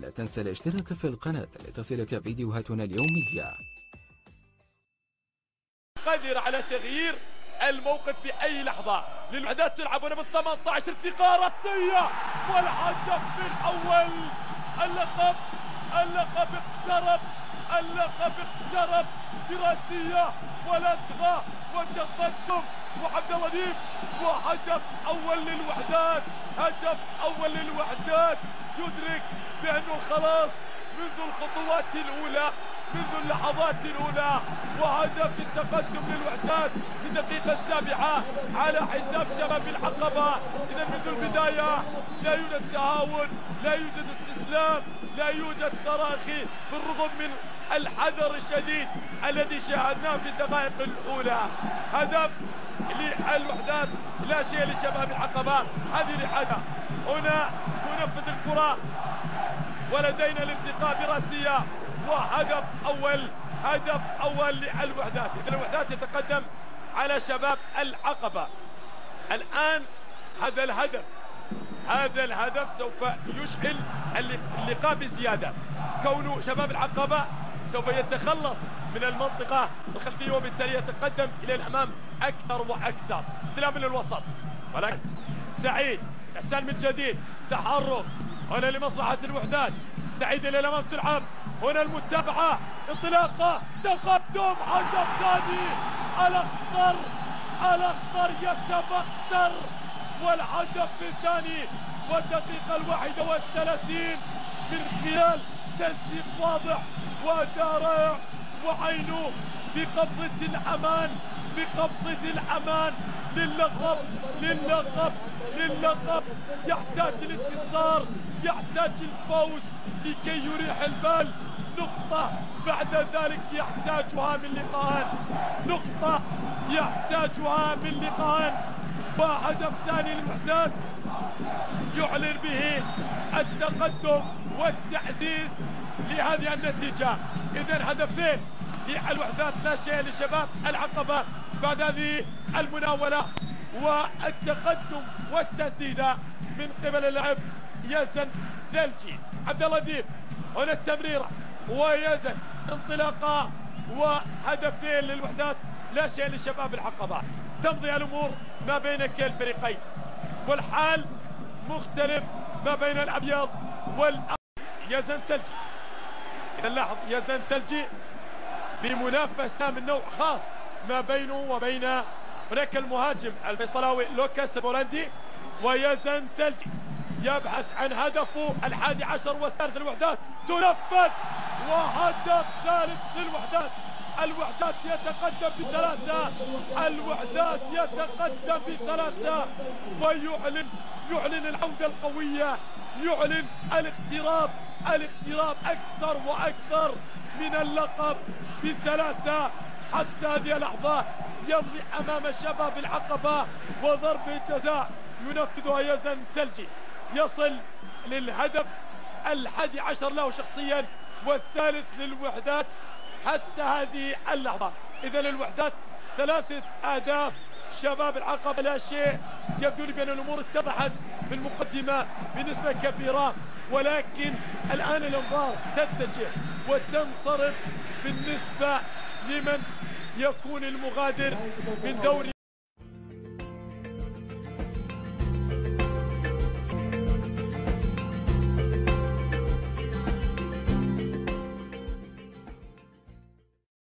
ولا تنسى الاشتراك في القناة لتصلك فيديوهاتنا اليومية. قادر على تغيير الموقف في أي لحظة. للوحدات تلعب بال 18 ارتقاء راسية والهدف الأول. اللقب اللقب اقترب اللقب اقترب. براسية ولدغة وتقدم وعبد اللطيف وهدف أول للوحدات. هدف أول للوحدات. يدرك بأنه خلاص منذ الخطوات الأولى منذ اللحظات الأولى وهدف التقدم للوحدات في الدقيقة السابعة على حساب شباب العقبة. إذا منذ البداية لا يوجد تهاون لا يوجد استسلام لا يوجد تراخي بالرغم من الحذر الشديد الذي شاهدناه في الدقائق الأولى. هدف للوحدات لا شيء لشباب العقبة. هذه رحلة هنا تنفذ الكرة. ولدينا الالتقاء برأسية وهدف أول هدف أول للوحدات. إذا الوحدات يتقدم على شباب العقبة. الآن هذا الهدف هذا الهدف سوف يشعل اللقاء بزيادة. كون شباب العقبة سوف يتخلص من المنطقة الخلفية وبالتالي يتقدم إلى الأمام أكثر وأكثر. استلام من الوسط. ولكن سعيد إحسان من جديد تحرك. هنا لمصلحة الوحدات. سعيد إلى الأمام تلعب هنا المتابعة انطلاقة. تقدم هدف ثاني الأخضر الأخضر يتبختر. والهدف الثاني والدقيقة الواحدة والثلاثين من خلال تنسيق واضح وأداء رائع وعينه بقبضة الأمان. بقبضة الأمان. للقب. للقب. للقب. يحتاج الانتصار يحتاج الفوز لكي يريح البال. نقطة بعد ذلك يحتاجها من لقاء نقطة يحتاجها من لقاء وهدف ثاني للوحدات يعلن به التقدم والتعزيز لهذه النتيجة. إذا هدفين للوحدات لا شيء للشباب العقبة بعد هذه المناولة والتقدم والتسديدة من قبل اللاعب يزن ثلجي عبد اللطيف. هنا التمريرة ويزن انطلاقة وهدفين للوحدات لا شيء للشباب العقبة تمضي الأمور ما بين كلا الفريقين. والحال مختلف ما بين الأبيض والأبيض يزن ثلجي إذا لاحظ يزن ثلجي بمنافسة من نوع خاص ما بينه وبين هناك المهاجم الفيصلاوي لوكاس البولندي ويزن ثلجي يبحث عن هدفه الحادي عشر والثالث للوحدات. تنفذ! وهدف ثالث للوحدات. الوحدات يتقدم بثلاثة. الوحدات يتقدم بثلاثة. ويعلن يعلن العودة القوية. يعلن الاقتراب. الاقتراب أكثر وأكثر من اللقب بثلاثة. حتى هذه اللحظة يمضي أمام شباب العقبة وضربة جزاء ينفذها يزن ثلجي يصل للهدف الحادي عشر له شخصيا والثالث للوحدات حتى هذه اللحظة. إذا الوحدات ثلاثة أهداف شباب العقبة لا شيء يبدو لي بأن الأمور اتضحت في المقدمة بنسبة كبيرة ولكن الآن الأنظار تتجه وتنصرف بالنسبة لمن يكون المغادر من دوري